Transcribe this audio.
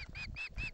Ha ha ha!